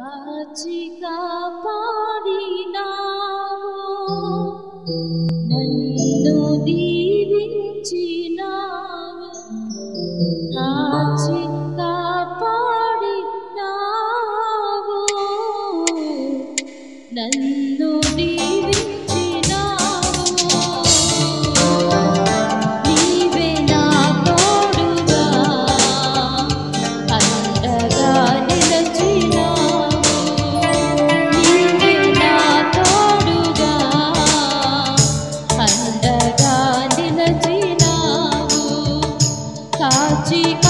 阿吉嘎巴。María.